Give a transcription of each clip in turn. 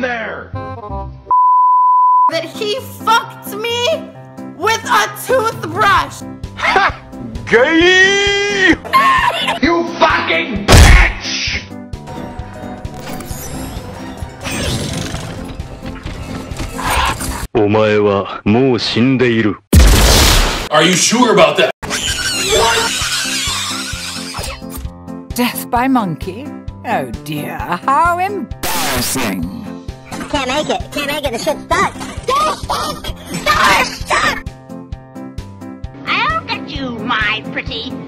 down there! that he fucked me with a toothbrush. Ha! Gay! you fucking bitch! Are you sure about that? Death by monkey? Oh dear, how embarrassing. Can't make it. Can't make it. The shit's stuck. They're stuck. I'll get you, my pretty.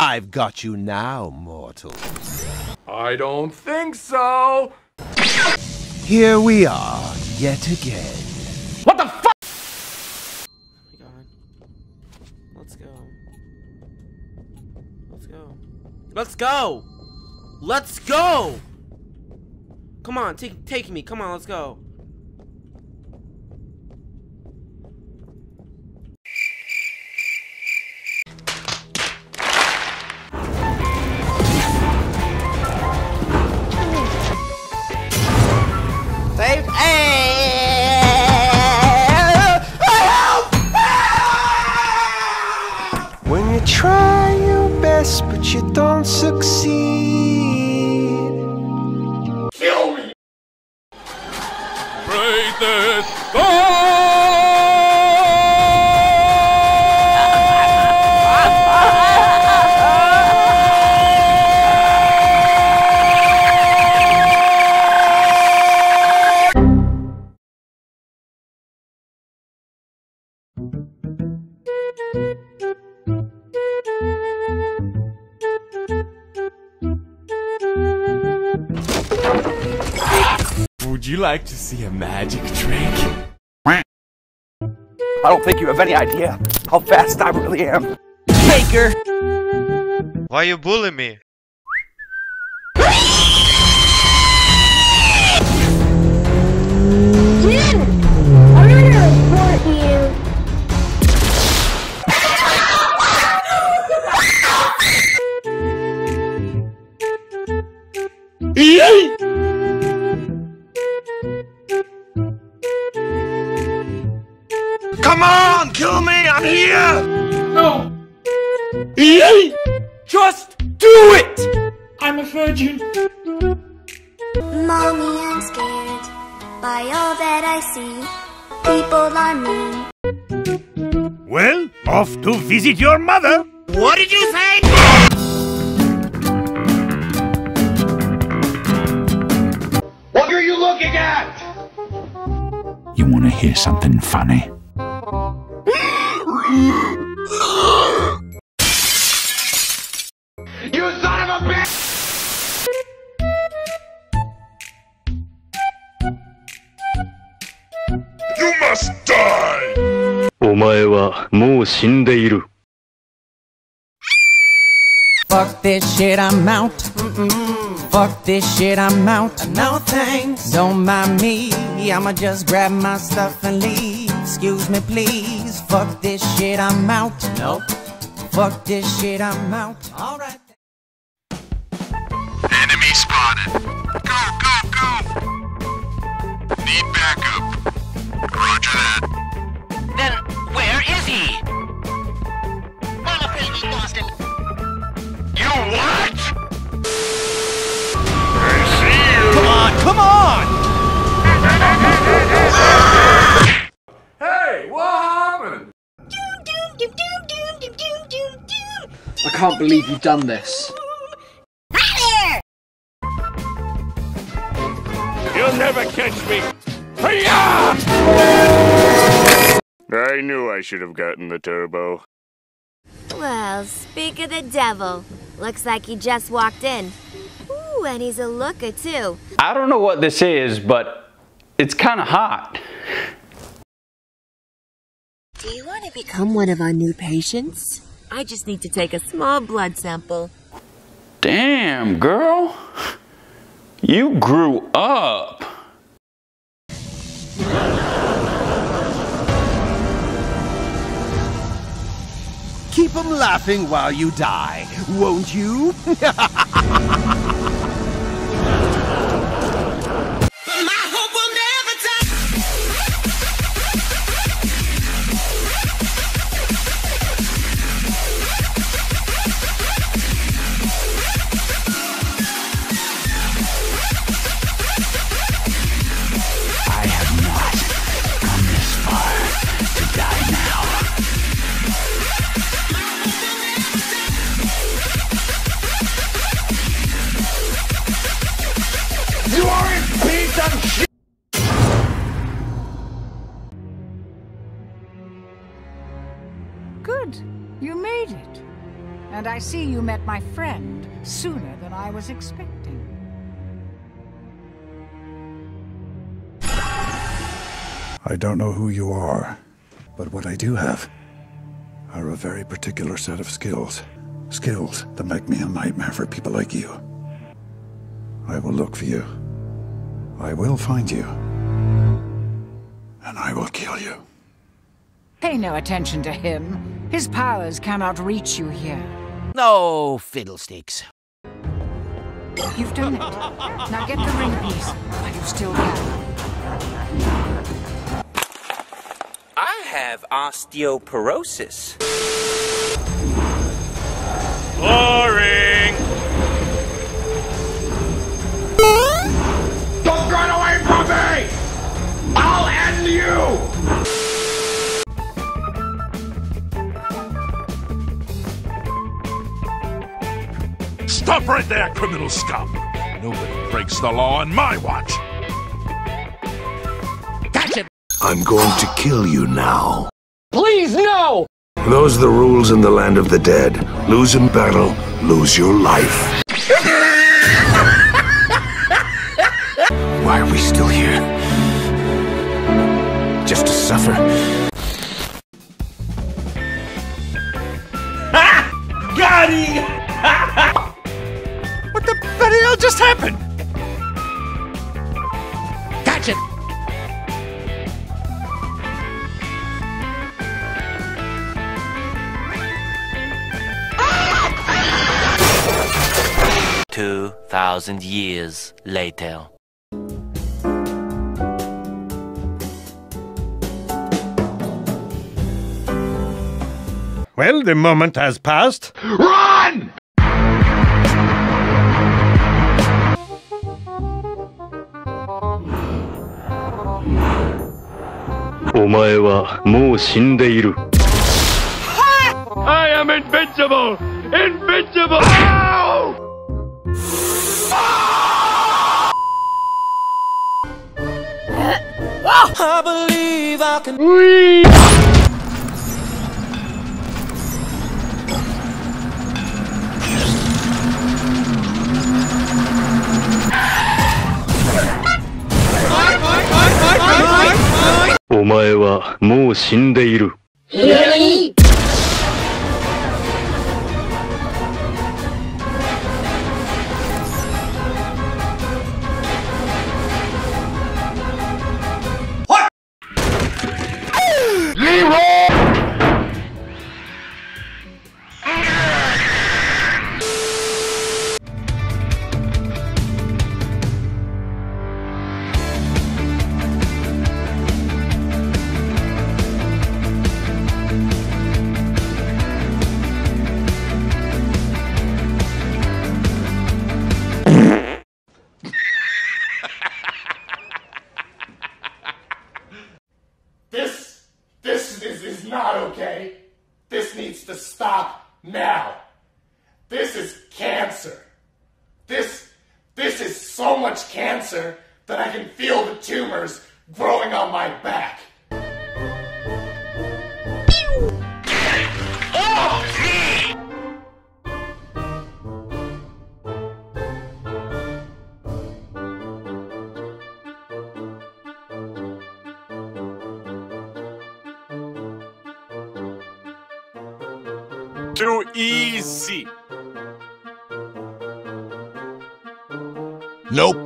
I've got you now, mortal. I don't think so. Here we are, yet again. What the fuck? Oh my god. Let's go. Let's go. Let's go! Let's go! Come on, take take me. Come on, let's go. Don't you like to see a magic trick? I don't think you have any idea how fast I really am. Baker! Why you bully me? Jim! I'm gonna report you. Come on, kill me! I'm here! No. Just do it. I'm a virgin. Mommy, I'm scared by all that I see. People are mean. Well, off to visit your mother. What did you say? What are you looking at? You want to hear something funny? You son of a bitch! You must die! お前はもう死んでいる。 Fuck this shit, I'm out. Fuck this shit, I'm out. No thanks. Don't mind me. I'ma just grab my stuff and leave. Excuse me, please. Fuck this shit, I'm out. Nope. Fuck this shit, I'm out. Alright. Enemy spotted. Go, go, go! Need backup. Roger that. Then where is he? Can't believe you've done this. You'll never catch me. I knew I should have gotten the turbo. Well, speak of the devil. Looks like he just walked in. Ooh, and he's a looker too. I don't know what this is, but it's kind of hot. Do you want to become one of our new patients? I just need to take a small blood sample. Damn, girl. You grew up. Keep them laughing while you die, won't you? see you met my friend sooner than I was expecting. I don't know who you are, but what I do have are a very particular set of skills. Skills that make me a nightmare for people like you. I will look for you. I will find you. And I will kill you. Pay no attention to him. His powers cannot reach you here. No fiddlesticks. You've done it. Now get the ring piece while you still can. I have osteoporosis. Boring! Stop right there, criminal scum! Nobody breaks the law on my watch! Gotcha! I'm going to kill you now. Please, no! Those are the rules in the land of the dead. Lose in battle, lose your life. Why are we still here? Just to suffer? Ah! Got him! What the bloody hell just happened? Gotcha! Two thousand years later. Well, the moment has passed. お前はもう死んでいる。 I am invincible! Invincible! Ow! I believe I can. "お 前はもう死んでいる。Okay. This needs to stop now. This is cancer. This, this is so much cancer that I can feel the tumors growing on my back. Too easy. Nope.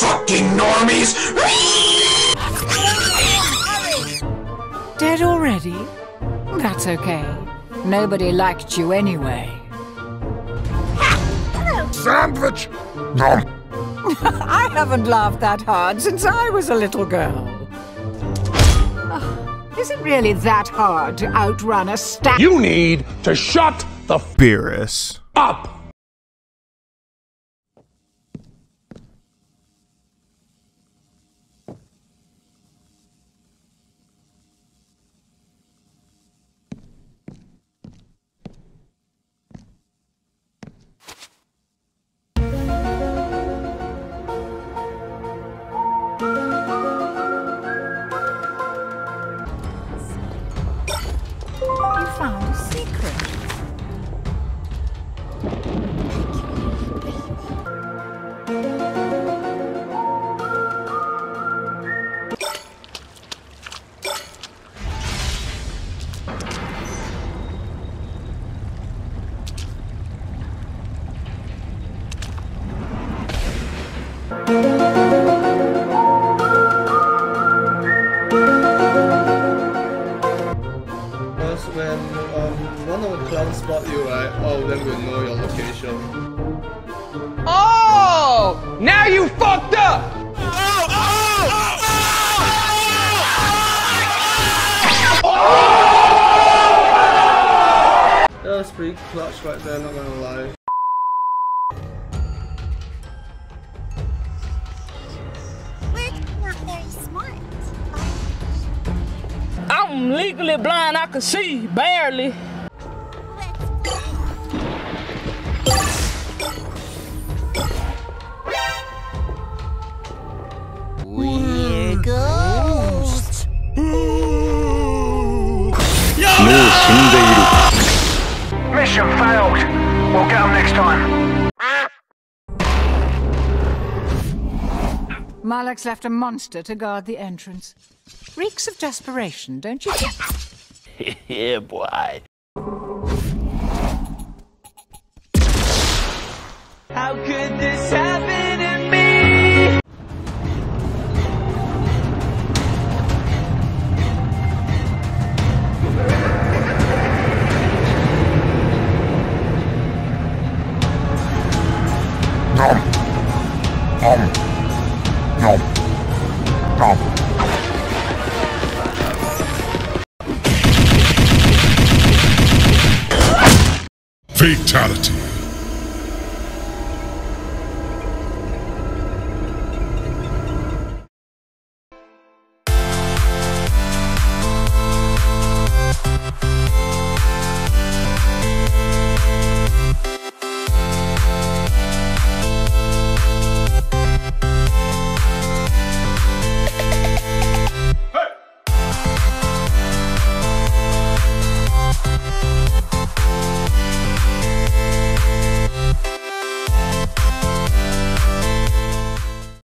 Fucking normies! Dead already? That's okay. Nobody liked you anyway. Sandwich! Nom. I haven't laughed that hard since I was a little girl. Is it really that hard to outrun a stack? You need to shut the f- Beerus. up! Because when um, one of the clowns spot you, right? Oh, then we'll know your location. Oh! Now you fucked up! That was pretty clutch right there, not gonna lie. I'm legally blind. I can see barely. We're. Mission failed. We'll get next time. Malak's left a monster to guard the entrance. Reeks of desperation, don't you think? yeah, boy. How could this happen